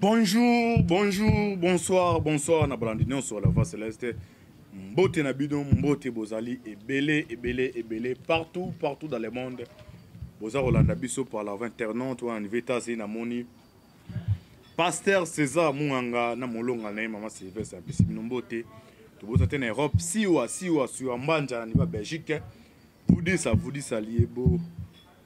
bonjour bonjour bonsoir bonsoir na balandi nyonso ya la voix celeste mbote na bino mbote bozali ebele ebele ebele partout partout dans le monde boza kolanda biso par la internaute wana nive etasi namoni paster césar munganga na molonga na ye mama sylvestre apesi bino mbote tobosa te na europe siwa siwa siwa mbanja na niva belgique vudisa vudisa liebo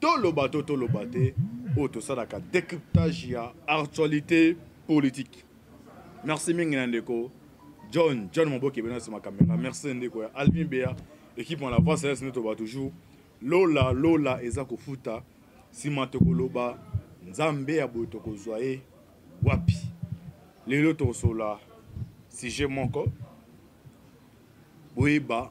Toloba to toloba te, oyo tosalaka decryptage ya actualité politique. Merci mingi na ndeko John John Moboke bena sima kamera. Merci ndeko ya Alvin Bea, équipe na la voix céleste nde toba toujours. Lola lola eza kofuta sima tokoloba Nzambe ya boye tokozwa ye wapi. Lelo tokosola sujet moko boyeba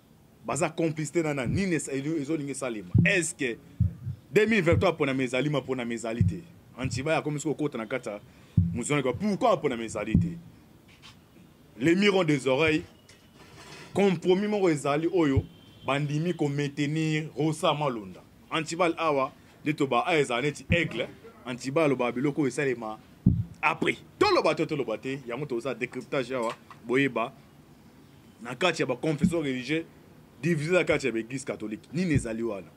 baza complicité na nani nini ezolinga esalema est ce que 2023 aponama ezali maponama ezali te antiba akomi soki kokota na kati ya mozonaki pourkui aponama ezali te les miron des oreilles compromis moko ezali oyo bandimi komaintenir rosa malonda antibal awa nde toba a ezala neti aigle antiba alobaka biloko oyo esalema après toloba te toloba te yango toza décryptage awa boyeba na kati ya baconfession religieux divise na kati ya baeglise catholique nini ezali wana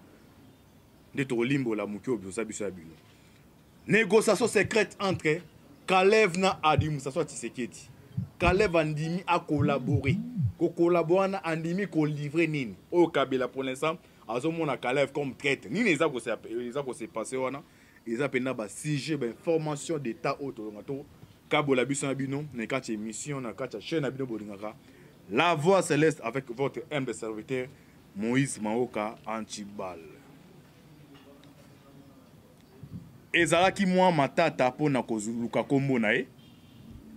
nde tokolimbola moke obisosa biso ya bino négociation secrète entre kalev na administration ya tisekedi kalev andimi akolabore kokolabore wana andimi kolivre nini oyo kabila pour l'instant azomona kalev comme traite nini eza kose passe wana eza mpenza basujet bainformation d'état oyo tolonga to kabola biso na bino na kati ya émission na kati ya chaîne na bino bolingaka la voix céleste avec votre humble serviteur moïse maoka antibal ezalaki mwa matata mpo na koluka nkombo na ye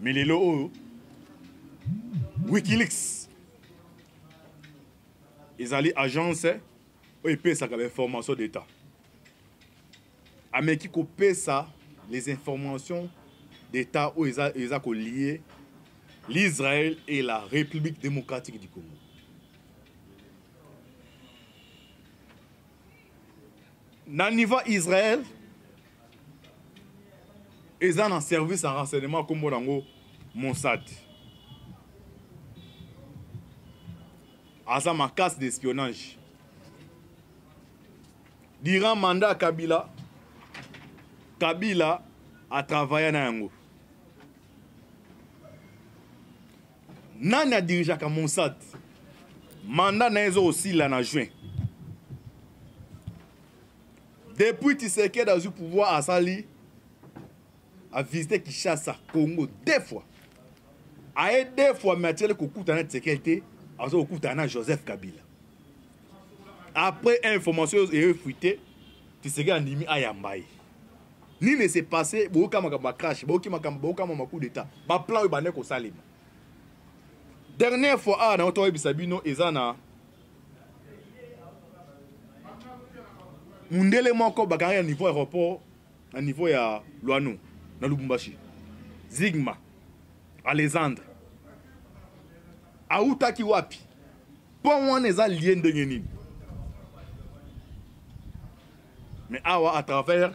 me lelo oyo wikileaks ezali agence oyo epesaka bainformation d'état ameki kopesa les informations d'État oyo eza, eza kolie l'Israël et la République démocratique du Congo. Na niveau Israël eza na service ya renseignement nkombo nango Mossad. aza makasi d'espionnage Durant mandat ya Kabila, Kabila a travailla na yango. Nani a dirigeaka Mossad? Mandat na ye ezo osila na juin. Depuis Tshisekedi azwi pouvoir asali a visité Kinshasa, Congo deux fois. Aye deux fois mais atieli kokutana Tshisekedi te, azo kokutana na Joseph Kabila. après information oyo erefuite tiseke andimi ayamba ye nini ese passe boyoka makambo ya crash boyoki makambo boyokama macoup d'état baplan oyo bande kosalema dernière fois awa nango toyebisa bino eza na mundele moko bakanga ya niveau aéroport na niveau ya luano na lubumbashi zigma alexandre awutaki wapi pont wana eza lie ndenge nini mais awa à travers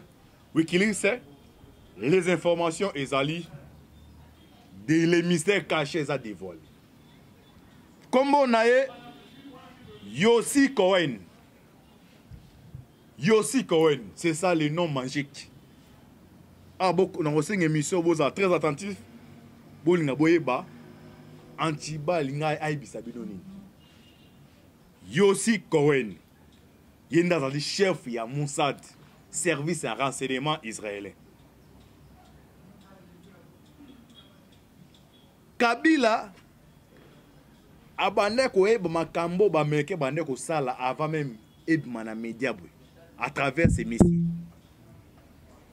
wikileaks les informations ezali de les mystères cachés eza dévoilé nkombo na ye yosi cohen Yossi Cohen, c'est ça le nom magique. Ah, boko na kosenga émission boza très attentif. Bolinga boyeba Antiba alinga ayebisa bino nini? Yossi Cohen ye nde azali chef ya Mossad, service ya renseignement israélien. Kabila abandaki koyeba makambo bameke bande kosala avant meme ebima na media boye à travers ces messieurs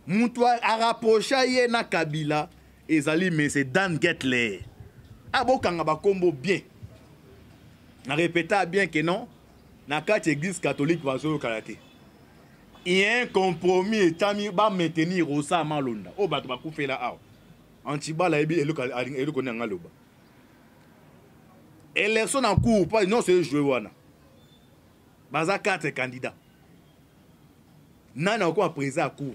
moto arapprocha ye na kabila ezali mese dan getler abokanga ah, bakombo bien na repeta bien ke non na kati église catholique bazoyokana te ye compromis etami bamaintenir osa malonda oyo bato bakufela awa antibala ayebi eloko nanga loba election na cour pa nyonso ejoue wana baza 4 candidat nani akokoma président ya cour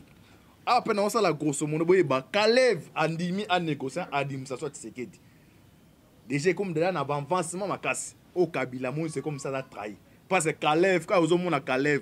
awa ah, mpe naosala grosso mono boyeba kalev andimi anégociant administration ya tisekedi deja ekomi deja na banvancement makasi oyo kabila moise ekomi sa aza trahi parce que kalev kaka ozomona kalev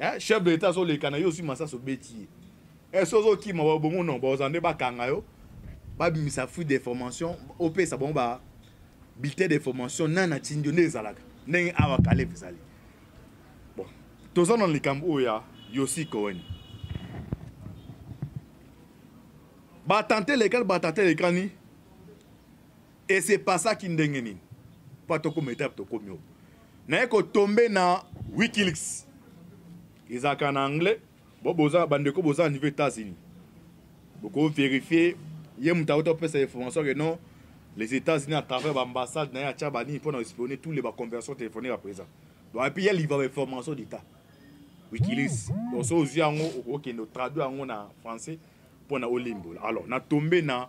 eh, chef de l'etat azoleka na yo ozwi masasi obeti ye eh, so ozokima babongo no baoza nde bakanga yo babimisa fruit de formation opesa bango ba bulletin de formation nani atindi yo nde ezalaka ndenge awa kalef ezali bon toza na likambo oyo ya yosi cohen batante lekani batante lekani e se passaki ndenge nini mpo atokoma etape tokomi oyo naye kotombe na wikileaks ezalaka na anglais bo boza bandeko boza na niveau états-unis bokoverifie ye moto auta opesa information ke non les états-unis à travers baambassade na ye atya banini mpo na espionne tous les baconversion téléphonique ya président donc epuis ye aliva bainformation d'état wikileaks donc so ozwi yango okokende otraduire yango na français mpo na olimbola alors na tombe na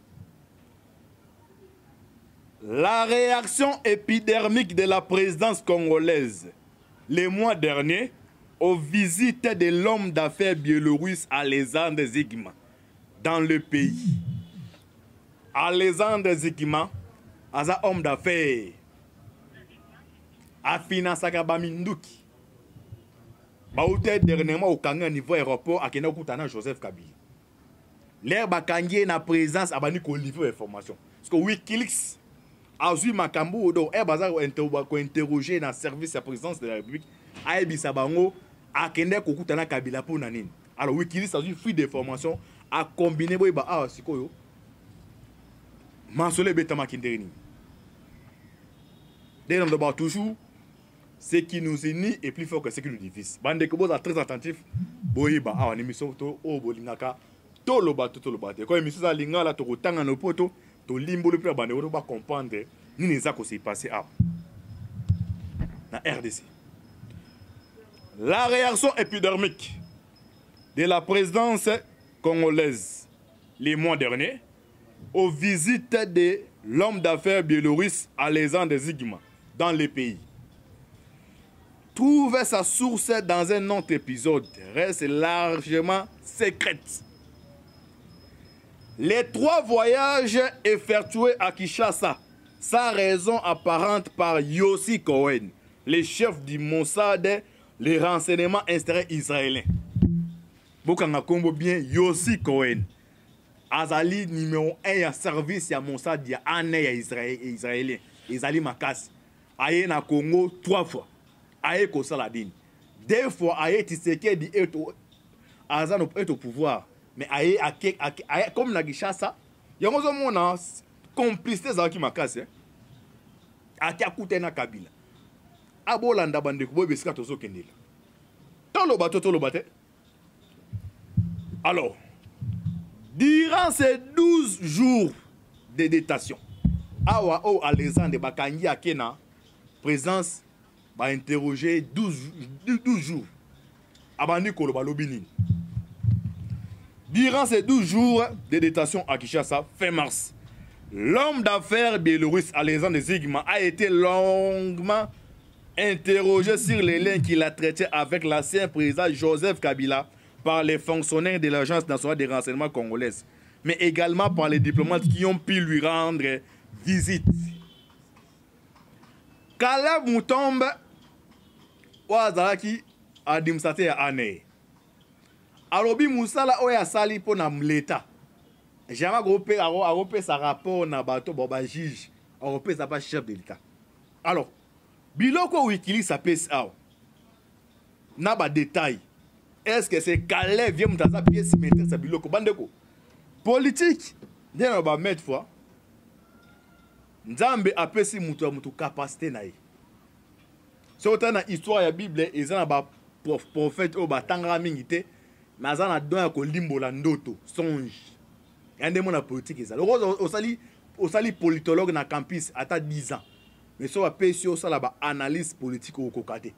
la réaction épidermique de la présidence congolaise le mois dernier aux visites de l'homme d'affaires biélorusse Alexandre Zygma dans le pays. Alexandre Zygma, un homme d'affaires, à Bah été dernièrement okanga niveau aéroport à Koutana joseph kabila lere bakangi ye na présence abandi kolivre bainformation parce que wikileaks azwi makambo oyo donc ere baza kointerroge na service ya présidence de la république ayebisa bango akendaki kokuta na kabila mpo na nini alors wikileaks azwi fruit d'information akombine boyeba awa sikoyo masolo ebetamaki ndenge nini ndenge na loba toujours ce qui nous unit est plus fort que ce qui nous divise bandeko bozala très attentif boyeba awa na émission to oyo bolingaka toloba to tolobaka te ko émission eza lingala tokotanga na poto tolimboli mpe na bandeko to bacomprendre nini eza kose passe awa na rdc la réaction épidermique de la présidence congolaise les mois derniers aux visites de l'homme d'affaires biélorusse des Zigma dans le pays trouve sa source dans un autre épisode reste largement secrète les trois voyages effectués à Kishasa, sa raison apparente par Yossi Cohen, le chef du Mossad, les renseignements intérêts israéliens. Bokanga Kombo bien Yossi Cohen. azali numero 1 ya service ya mossad ya ane ya israélien ezali makasi aye na congo 3 fois aye kosala nini deux fois aye tisekedi eto aza no eto pouvoir mais aye ake, ake, aye comme na kinshasa yango ozomona complicité ezalaki makasi eh? ake akutani na kabila abolanda bandeko boyeba esika tozokendela toloba to toloba te Alors, durant ces 12 jours de détention, awa oyo oh, Alexandre bakangi ake na présence bainterroge 12, 12 jours abandi koloba lobi nini durant ces 12 jours de détention à Kinshasa fin mars l'homme d'affaires biélorusse Alexandre Zigma a été longuement Interrogé sur les liens qu'il a traités avec l'ancien président Joseph Kabila par les fonctionnaires de l'Agence nationale des renseignements congolaise, mais également par les diplomates qui ont pu lui rendre visite. Caleb Mutombe oyo azalaki administrateur ya ane alobi mosala oyo asali mpo na leta jamais akopesa rapport na bato bo bajuge akopesa ba chef de leta alors Biloko Wikileaks apesi awa na ba details est-ce que c'est Caleb vieux moto aza pièce maîtresse ya biloko bandeko politique nde na ba maître fois nzambe apesi moto ya moto capacité na ye soki otali na histoire ya bible eza na ba prophète oyo batangaka mingi te mais aza na don ya kolimbola ndoto songe ya nde mona politique ezali osali osali politologue na campus ata 10 ans mais so bapesi yo osala ba analyse politique okokoka te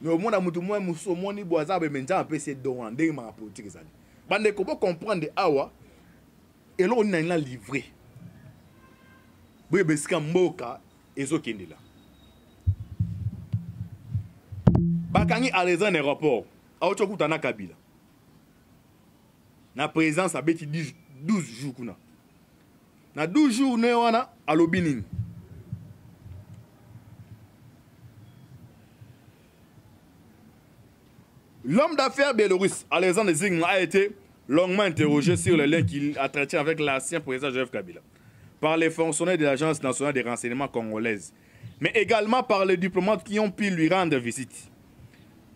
mais omona motu mwa mosusu omoni bo aza beme nzambe apesi ye don wana ndenge maka politique ezali bandeko bocomprendre awa eloko nini nalingi na livre boyeba esika mboka ezokendela bakangi alexandre aéroport auti okuta na kabila La présence été 12 jours kuna na 12 jours ne wana un L'homme d'affaires biélorusse, Alexandre Zing, a été longuement interrogé sur le lien qu'il a traité avec l'ancien président Joseph Kabila par les fonctionnaires de l'Agence nationale des renseignements congolaise, mais également par les diplomates qui ont pu lui rendre visite.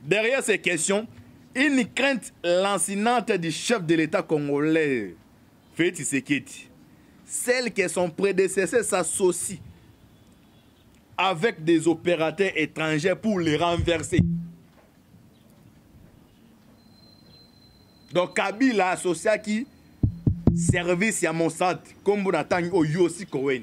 Derrière ces questions, une crainte lancinante du chef de l'État congolais, Félix Tshisekedi, celle que son prédécesseur s'associe avec des opérateurs étrangers pour les renverser. Donc Kabila associé à qui service à Mossad, comme on attend au Yossi Cohen,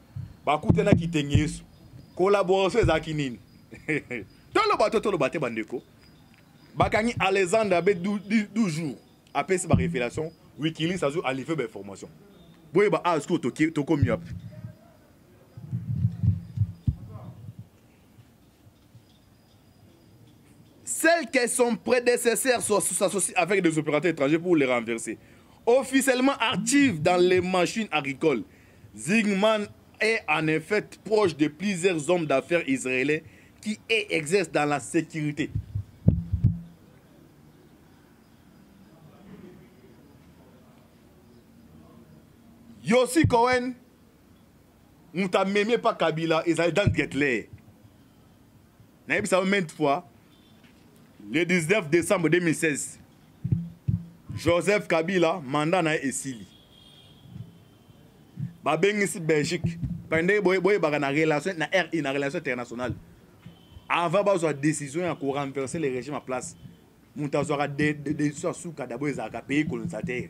bakutana kitenge yesu collaboration ezalaki nini toloba to toloba te bandeko bakangi alexandre abe 12 jours apesi barévélation wikilis azwi alive bainformation boyeba awa sikoyo tokomi wapi Celles qui que son prédécesseur s'associe avec des opérateurs étrangers pour les renverser. Officiellement active dans les machines agricoles, Zygman est en effet proche de plusieurs hommes d'affaires israéliens qui e- exercent dans la sécurité. yossi cohen moto amemi epa kabila ezali dan getler nayebisa yo mainte fois le 19 décembre 2016 joseph kabila manda na ye esili babengisi belgique pende boyebaka na relation na ri na relation internationale avant bazwa décision ya korenverse le régime à place moto azwaka décision ya suka dabo ezalaka pays colonisateur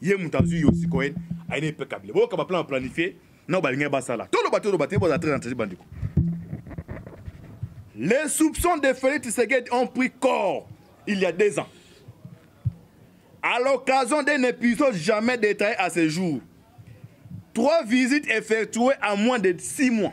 ye moto azwi yosi cohen aye na epe kabila boyoka baplan ya planifie na balingaki basala toloba toloba te bozala très entraide bandeko les soupçons de félix tshisekedi ont pris corps il y a deux ans à l'occasion d'un épisode jamais détaillé à ce jour trois visites effectuées en moins de six mois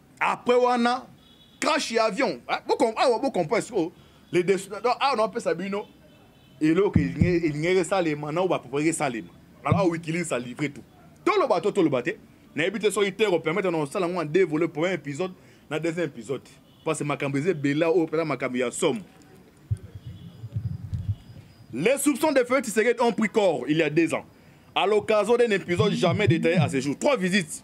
après wana crash ya avion ah, awa bocomprend sikoyo le dessus donc awa naopesa bino eloko elingaki esalema na oyo bapropre esalema alors awa wikilis alivre tout toloba to toloba te nayebi te soki te ekopermettre na kosala yango na deux volet premier épisode na deuxième épisode parce que makambo eza ebele oyo mpenza makambo ya somo Les soupçons de Feu Tshisekedi ont pris corps il y a deux ans, à l'occasion d'un épisode jamais détaillé à ce jour. Trois visites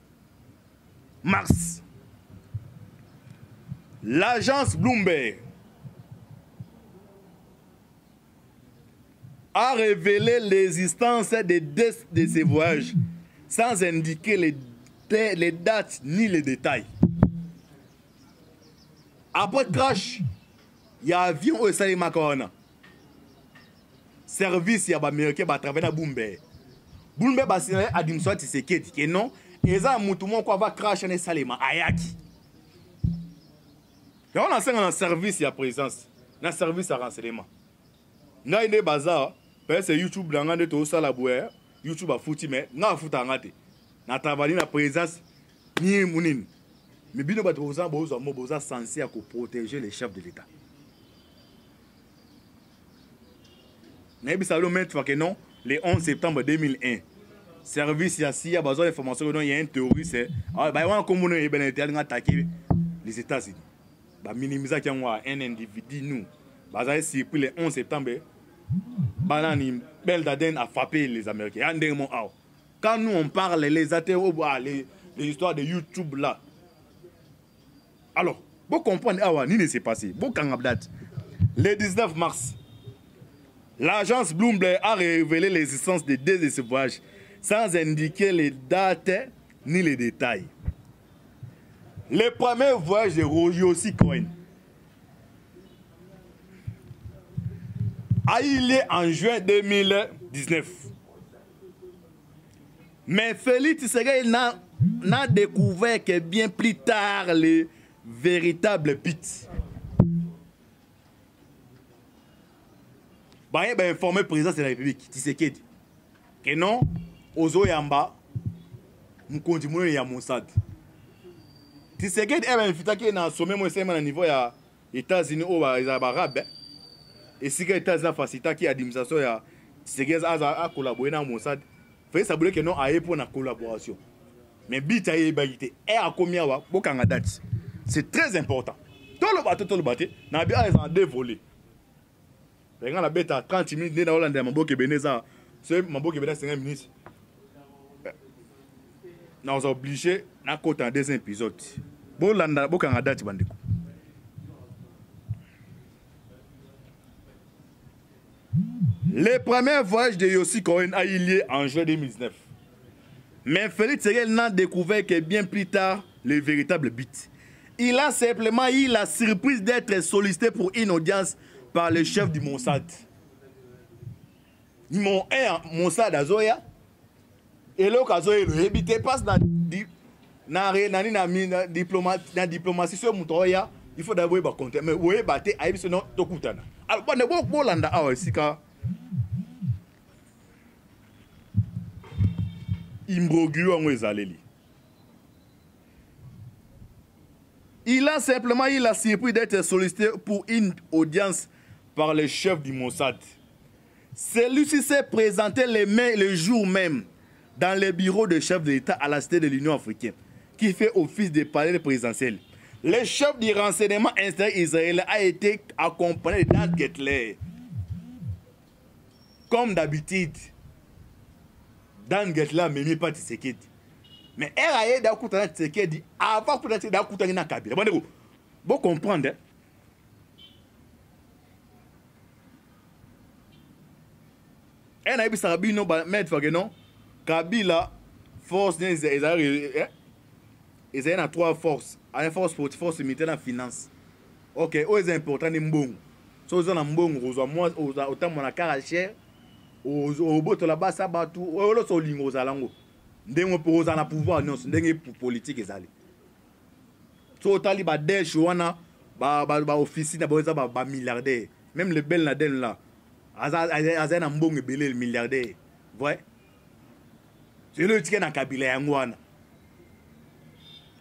mars l'agence bloomberg a révélé l'existence de deux de ces voyages sans indiquer les, les dates ni les détails. Après crash, il y a un avion au Salimaka wana. service ya bamericain batravai na bumbe bumbe basinale adimso ya tisekedi ke non eza ya motu moko ava crash na esalema ayaki yango nasenga na service ya présence na service ya renseignement ngai nde baza pese youtube na ngai nde tosala boye youtube afuti me ngai afutaka ngai te na travali na présence ni monini me bino bato boza bozwa mo boza sense ya koprotege le chef de l'état nayebisa bino maintes fois que non le 11 septembre 2001 service ya sia bazwa information que non ya un terroriste ah, baye wana nkombo no eyebana ete alinga atake les états-unis baminimisaki yango a un individu nous bazali surpris le 11 septembre banani bel daden a frappé les américains ya ndenge mo awa quand nous on parle les athées oh, ah, les, les histoires de youtube là alors bocomprendre awa ah nini s'est passé bokanga date le 19 mars L'agence Bloomberg a révélé l'existence de deux de ces voyages sans indiquer les dates ni les détails. Le premier voyage de Royosi Cohen a eu lieu en juin 2019. Mais Félix Tshisekedi n'a, n'a découvert que bien plus tard les véritables pits. baye bainforme présidence de la république tisekedi ke non ozoyamba mokonzi monene ya mosad tisekedi e eh bainvitaki ye na sommet mo esalema na niveau ya Etats-Unis oyo oh, ezala barabe esika Etats-Unis afasilitaki administration ya Tshisekedi aza akolabore na Mossad Felix abule ke non aye mpo na collaboration mais bit ayebaki te e akomi awa bokanga date c'est très important toloba to toloba te na bi awa ezala deux volets mais nga nabeta 30 minutes nde naolandela maboke ebene eza so maboke ebene ya 50 minutes naoza oblige nakota na deuxième épisode bolanda bokanga date bandeko le premier voyage de yossi cohen a eu lieu en juin 2019 Mais Félix Tshisekedi n'a découvert que bien plus tard le véritable but. Il a simplement eu la surprise d'être sollicité pour une audience par le chef du Mossad. Mon un Mossad azoya eloko azoya eloyebi te passe na na nani na, na, diploma, na diplomatie soki moto aoya il faut d'abord oyeba compte mais oyeba te ayebi soki tokutana alors bande bolanda awa esika imbroglio yango ezaleli il a simplement eu la surprise d'être sollicité pour une audience par le chef du Mossad. Celui-ci s'est présenté le, jour même dans les bureaux de chef d'État à la cité de l'Union africaine, qui fait office de palais présidentiel. Le chef du renseignement intérieur israélien a été accompagné Dan Gettler. comme d'habitude dan getla amemi epa tisekedi mais ere aye da kuta na tisekedi avant kuta na tisekedi akutaki na kabila bandeko bocomprendre eh? ere nayebisaka bino bamedfake non kabila force ne ezali eh? ezali na trois force aya force sportif force militaire na finance ok oyo eza important nde mbongo so oza na mbongo kozwa mwa otambola na kara chere obotola basa bato oyo nyonso olinga ozala yango ndenge mpo ozala na pouvoir nyonso ndenge politike ezali so otali badeshe wana baofisi na bango eza bamilliardaire meme lebel na den la azali na mbongo ebele milliardaire vrai lelo etika na kabila yango wana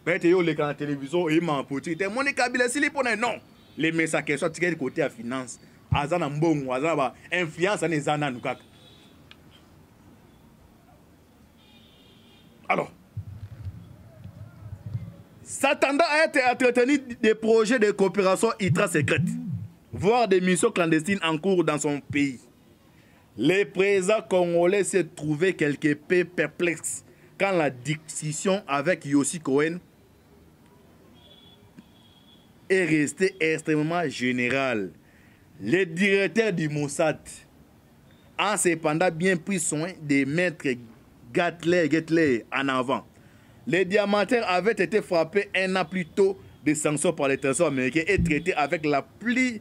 pete yo oleka na televizio oyemaka politike te moni kabila esili mpo na non lemesa question atikeli kote ya finance aza na mbongo aza na bainfluence ana eza nanu kaka alors s'attendant à être entretenu des projets de coopération ultra secrète voire des missions clandestines en cours dans son pays Les présents congolais se trouvaient quelque peu perplexes quand la discussion avec Yossi Cohen est restée extrêmement générale. Le directeur du Mossad a cependant bien pris soin de mettre Gatler, en avant. Les diamantaires avaient été frappés un an plus tôt des sanctions par les états américains et traités avec la pluie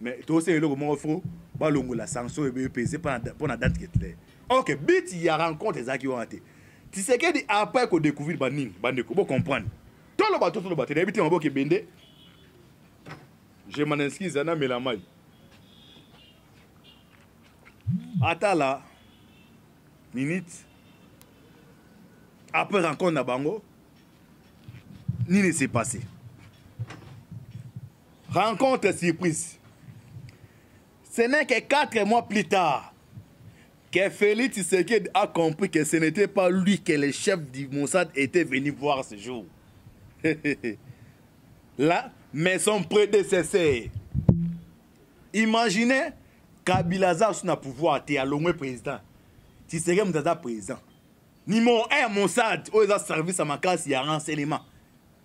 mais tosala eloko moko fo balongola sanction ebe epese mpo na date ketle ok but ya rencontre ezalaki wana te tisekedi après kodécouvrir banini bandeko bocomprendre toloba to toloba te nayebi te maboka ebende je m'en excuse ana mela mai atala minute après rencontre na bango nini s'est passé rencontre surprise ce n'est que quatre mois plus tard que Félix Tshisekedi a compris que ce n'était pas lui que les chefs du Mossad étaient venus voir ce jour. Là, mais son prédécesseur. Imaginez Kabila Zar sur le pouvoir, tu es le président. Tshisekedi Moussaza président. Numéro 1 Mossad, où ils ont service à ma classe, il y a renseignement.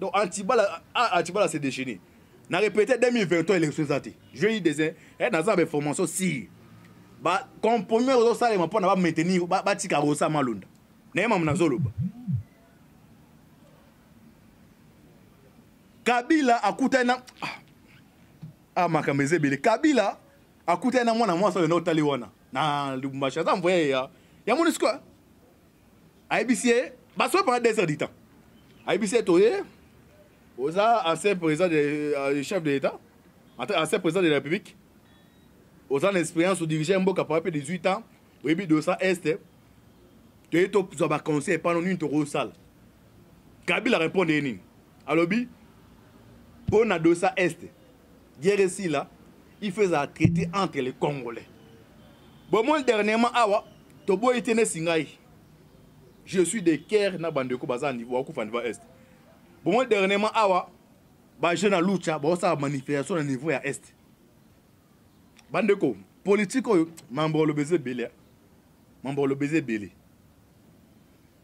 Donc Antibala, ah, Antibala s'est déchaîné. Na répété 2023 élection eza te. Je dis des eh dans une formation si ba compromis ozo sala ma pona ba maintenir ba, ba tika rosa malunda. Na yema mna zoloba. Kabila akutana ah, ah makambo eza ebele. Kabila akutana na mwana mwasi oyo na otali wana na Lubumbashi aza envoyé ya ya Monusco. ayebisi ye basoki pendant deux heures du temps ayebisi ye toye oza ancien président de, euh, chef de l'état ancien président de la république oza na expérience odirige mboka pendant mpe 18 ans oyebi dosa est toye tozwa baconseil epano nini tokosala kabila répondre ye nini alobi mpo na dosa est guerre esila il faut ezala traité entre les congolais bomoni dernièrement awa toboyi te nesi ngai je suis de caire na bandeko baza niveau akufa niveau est bomoni dernièrement awa bajeune ya lucha baosala manifestation na niveau ya est bandeko politike oyo mambo oloba eza ebele mambo oloba eza ebele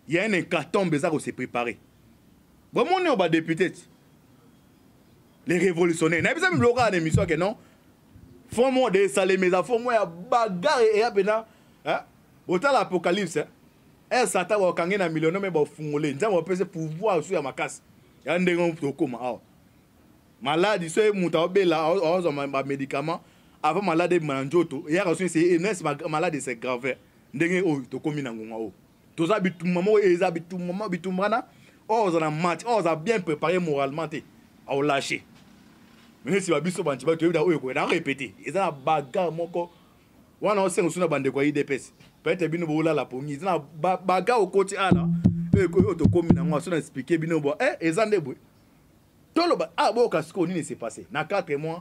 ya un incatombe eza ko se préparer bomoni oyo badepute ti les révolutionnaires nayebisa biloko kaka na émission ake non fo moko de esalemi eza fo moko ya bagare eya mpena botala apocalypse eh? e satan bakange na miliono me bafungole nzambe bapesi pouvoir su ya makasi ya ndenge tokoma awa maladi soki moto aobela aozwa bamédicament avant maladi ebima na nzoto eyaka soki se enes maladi se grave ndenge oyo tokomi na ngonga oyo toza bitumba moko eza bitumba moko bitumba wana oyo oh, oza na match oyo oh, oza bien préparé moralement te aolâche minisi ba biso banti bato yebita oyo ekoyeda arépété eza na bagarre moko wana osenga osu na bandeko ya idps peut-être bino boolala pongi eza na bagarre okoti ala oyo tokomi nango aso na explike bino bo e eh, eza nde boye toloba aboyoka ah, sikoyo nini se passe na 4 mois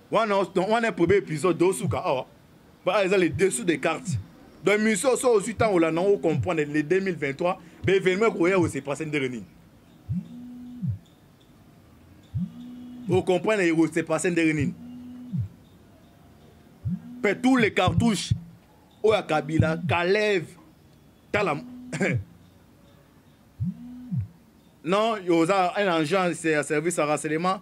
wana wana premier épisode do suka awa ba eza les dessous des cartes donc mission so ozui ntango olanda ngo comprendre le 2023 ba événement ekoya ose passe ndenge nini ocomprendre ekose passe ndenge nini mpe tous les cartouches oyo ya kabila kaleve tala non oza un agent ya service ya renseignement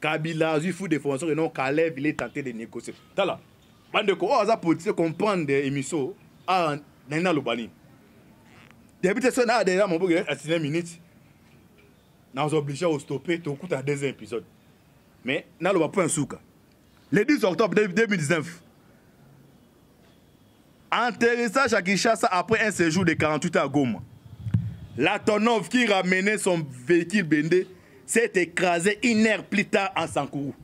kabila azwi fou de formation que non caleb il est tenté de négocier tala bandeko oyo oh, aza politicien comprendre émission ah, nani naloba nini debite so naa deja moboke asine minute nazo oblige ostope tokuta deuxième épisode mais naloba mpo ya nsuka Le 10 octobre 2019, atterrissage à Kinshasa après un séjour de 48 heures à Goma. La Tonov qui ramenait son véhicule blindé s'est écrasé une heure plus tard en Sankourou.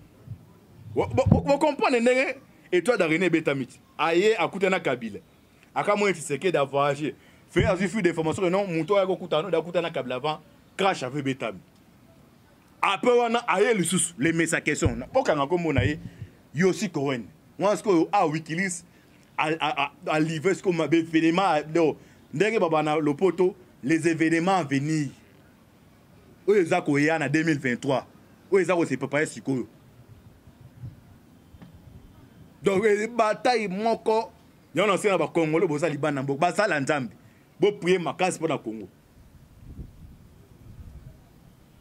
Vous comprenez ndenge étoile d'araignée betamiti aye akutana Kabila akamoni Tshisekedi a voyagé fait azwi flux d'information que non moto oyo akokutana oyo akutana Kabila avant crash avait betami apres wana aye lisusu le mesakeson okanga nkombo na ye yosi cohen wana sikoyo a wikilis alivre sikoyo mabe evenema do ndenge baba na lopoto les événements à venir oyo eza koya na 2023 oyo eza kose prépare sikoyo donc eh, bataille moko yango nasenga bakongole boza libanda mboka basala nzambe boprie makasi mpo na kongo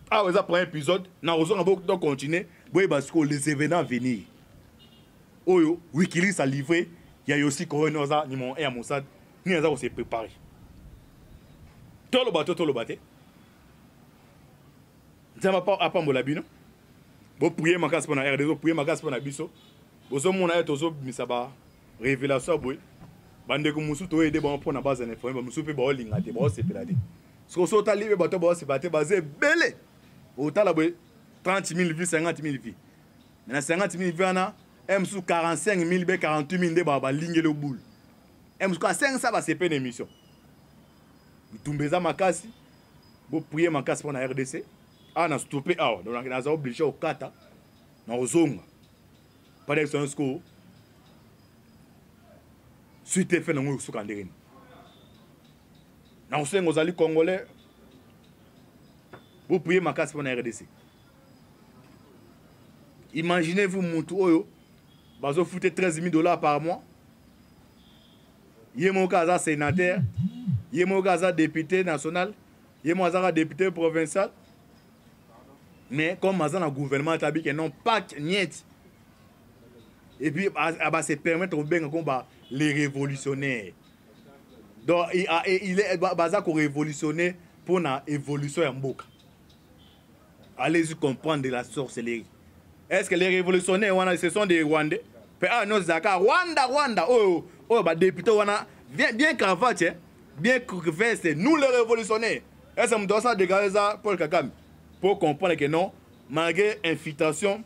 awa eza premier épisode nakozonga boto continue boyeba sikoyo les événements venir oyo wikilis alivre ya yosi corona aza numero 1 ya mosad nini aza kose prépare toloba to toloba te nzambe apambola bino boprie makasi mpo na rds boprie makasi mpo na biso bozomona ye tozobimisa ba révélation ya boye bandeko mosusu toyede bango mpo na bazala informe bamosusu mpe baolinga te baosepela te soki so otali mpe bato baosepela te baza ebele otala boye 30 000 vie 50 000 vie me na 50 000 vie wana e mosusu 45 000 be 48 000 nde balingeli obulu e mosusu asengisa basepe na émission bitumba eza makasi boprie makasi mpo na rdc awa na stope awa naza oblige okata na kozonga par exemple sikoyo suite efe nango ekosuka ndenge nini nakosenga ozali congolais boprie makasi mpo na rdc imaginez vous mutu oyo bazofute 13 000 dollars par mois ye moko aza sénateur ye moko aza député national ye moko azaka député provincial mais comme aza na gouvernement atabi ke non pacte niet et puis abase permettre kobenga ko ba les révolutionnaires donc ah, il est baza ko révolutionner mpo na évolution ya mboka allez-y comprendre de la sorcellerie est ce que les révolutionnaires wana ce sont des rwandais mpe awa ah, nyonso ezalaka rwanda rwanda oyo oh, oyo oh, badepute wana bien, bien cravate eh? bien veste nous les révolutionnaires est ce que moto asala degare eza paul kagame mpo comprendre ke non malgré infiltration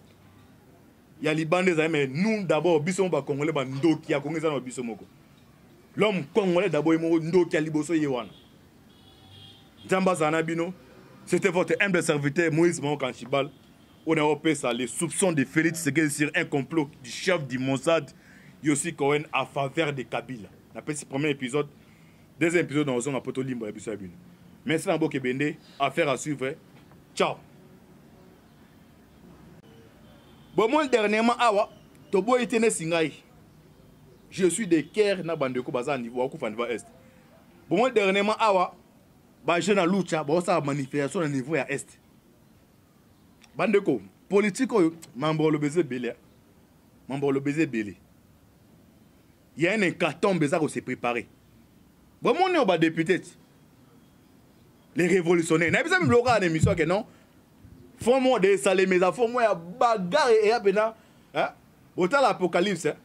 ya libanda ezali mais nous d'abord biso moko bacongolais bandoki ya kongo eza na biso moko l'homme congolais d'abord ye moko ndoki ya liboso ye wana nzambe azala na bino c'était votre humble serviteur moïse mao kanchibal oyo na opesa les soupçons de félix tshisekedi sur un complot du chef du mossad yossi cohen à faveur de kabila napesi premier épisode deuxième épisode na ozonga mpo tolimba ya biso ya bino merci na boke bende affaire à suivre ciao bomoni dernièrement awa toboyi te nesi ngai je suis de caire na bandeko baza niveau akufa niveau est bomoni dernièrement awa bajeune ya lucha baosala manifestation na niveau ya est bandeko politike oyo mambo oloba eza ebele mambo oloba eza ebele ya un incatombe eza ko se préparer bomoni oyo badepute ti les révolutionnaires nayebisa mibilo kaka na émission ake non fo moko de esalemi eza fo moko ya bagare eya mpena botala apocalypse eh?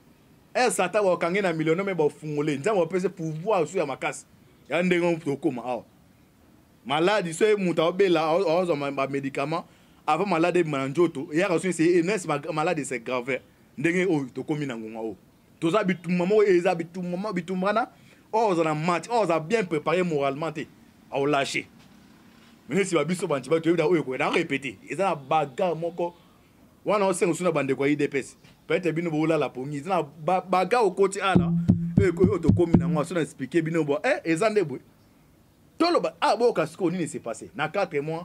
e satan bakangi na miliono me bafungole nzambe bapesi pouvoir su ya makasi ya ndenge tokoma awa maladi soki moto aobela aozwa bamédicament avant maladi ebima na nzoto eyaka soki se enes maladi se grave ndenge oyo tokomi na ngonga oyo toza bitumba moko eza bitumba bitumba wana oyo oh, oza na match oyo oh, oza bien préparé moralement te aolâche minisi ba biso banti bato yebita oyo ekoyeda arépété eza na bagarre moko wana osenga osu na bandeko ya idps peut-être bino boolala pongi eza na bagarre okoti ala oyo tokomi nango aso na explike bino bo e eh, eza nde boye toloba aboyoka ah, sikoyo nini se passe na 4 mois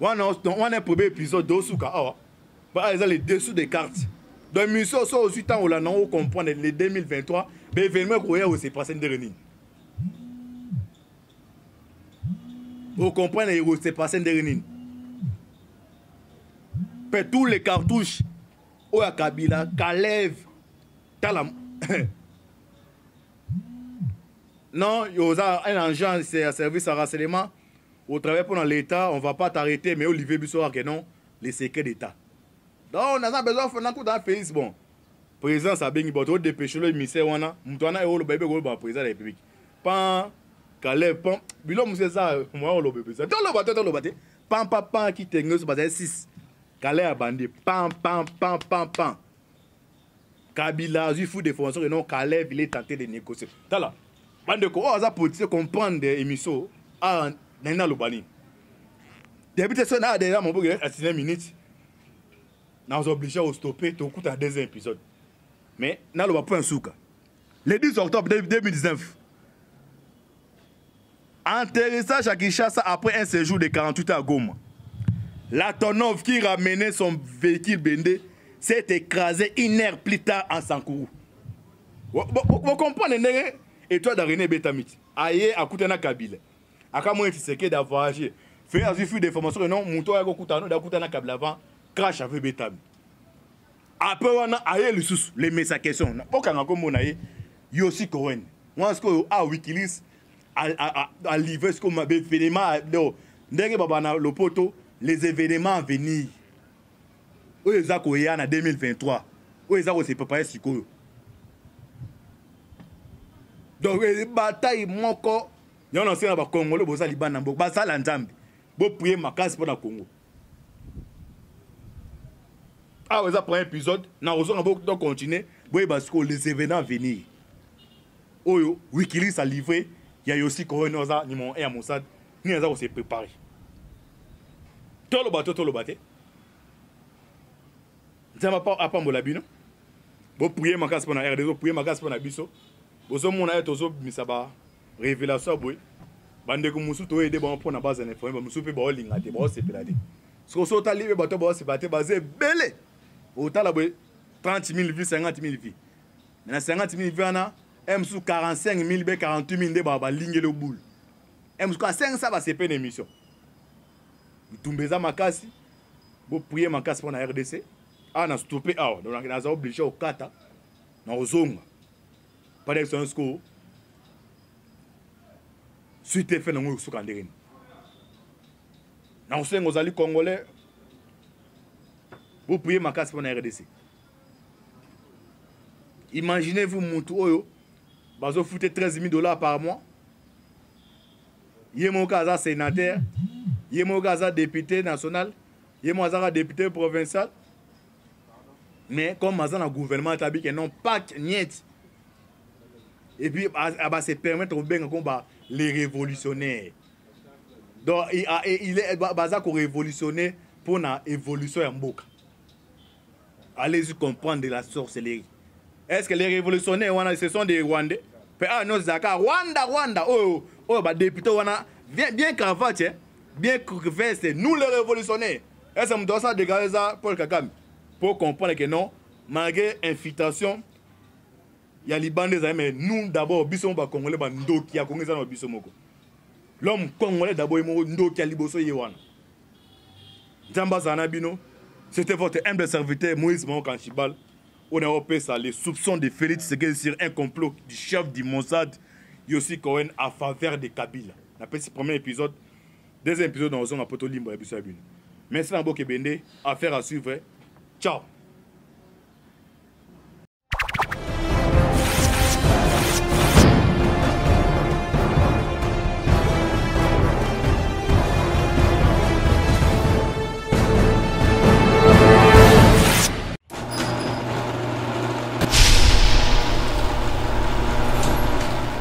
wana wana premier épisode do suka awa ba eza les dessous des cartes donc mission so ozui ntango olanda ngo comprendre le 2023 ba événement ekoya ose passe ndenge nini ocomprendre ekose passe ndenge nini mpe tous les cartouches oyo ya kabila kaleve tala non oza un agent ya service ya renseignement au travail pour l'État, on va pas t'arrêter, mais Olivier Bissora que non, les secrets d'État. Donc, naza besoin fana tout à Félix bon. Présence à Bengi Boto, dépêche le ministère wana, mutwana eolo bébé ko ba président de la République. Pan Caleb pan bilo monsieur ça moi on lobe ça. Tolo bato tolo bato. Pan pan pan qui tengue sur bazay 6. Caleb bandi pan pan pan pan pan. kabila azwi fou de formation que non caleb il est tenté de négocier tala bandeko oyo oh, aza politicien comprendre émission ah, nani naloba nini debite so naa deja moboke asine minute nazo oblige ostope tokuta deuxième épisode mais naloba mpo ya nsuka Le 10 octobre 2019, atterrissage à Kinshasa après un séjour de 48 heures à Goma. La Tonov qui ramenait son véhicule blindé s'est écrasé une heure plus tard en Sankourou. Vous comprenez ndenge étoile d'araignée betamiti aye akutana Kabila akamoni Tshisekedi a voyagé fait azwi flux d'information que non moto oyo akokutana akutana Kabila avant crash avait betami apres wana aye lisusu le mesakeson okanga nkombo na ye yosi cohen wana sikoyo a wikilis alivre sikoyo mabe evenema do ndenge baba na lopoto les événements à venir oyo eza koya na 2023 oyo eza kose prépare sikoyo donc eh, bataille moko yango nasenga bakongole boza libanda mboka basala nzambe boprie makasi mpo na kongo awa eza premier épisode nakozonga boto continue boyeba sikoyo les événements venir oyo wikilis alivre ya yosi corona aza numero 1 ya mosad nini aza kose prépare toloba to toloba te nzambe apambola bino boprie makasi mpo na rds boprie makasi mpo na biso bozomona ye tozobimisa ba révélation ya boye bandeko mosusu toyede bango mpo na bazala informe bamosusu mpe baolinga te baosepela te soki so otali mpe bato baosepela te baza ebele otala boye 30 000 vie 50 000 vie me na 50 000 vie wana e mosusu 45 000 be 48 000 nde balingeli obulu e mosusu asengisa basepe na émission bitumba eza makasi boprie makasi mpo na rdc awa na stope awa naza oblige okata na kozonga pada biso yango sikoyo suite efe nango ekosuka ndenge nini nakosenga ozali congolais bopriye makasi mpo na rdc imaginez vous mutu oyo bazofute 13 000 dollars par mois ye moko aza sénateur ye moko aza député national ye moko azaka député provincial mais comme aza na gouvernement atabi ke non pacte niet et puis abase permettre kobenga ko ba les révolutionnaires donc il est baza ko révolutionner mpo na évolution ya mboka allez-y comprendre de la sorcellerie est ce que les révolutionnaires wana ce sont des rwandais mpe awa ah, nyonso ezalaka rwanda rwanda oyo oh, oyo oh, badepute wana bien, bien cravate eh? bien veste nous les révolutionnaires Est-ce que Mdosa Degareza Paul Kagame pour comprendre que non, malgré infiltration, il y a Libanais, mais nous d'abord, biso ba Congolais, ba ndoki, ya Congolais, ba biso moko. L'homme Congolais d'abord, il ndoki, ya liboso, yewana. Nzamba Zanabino, c'était votre humble serviteur Moïse Mao Kanchibal. On a opé ça, les soupçons de Félix Tshisekedi sur un complot du chef du Mossad, Yossi Cohen, à faveur de Kabila. Après ce premier épisode, deuxième épisode na ozonga poto limbo ya biso ya bino merci na boke bende affaire à suivre ciao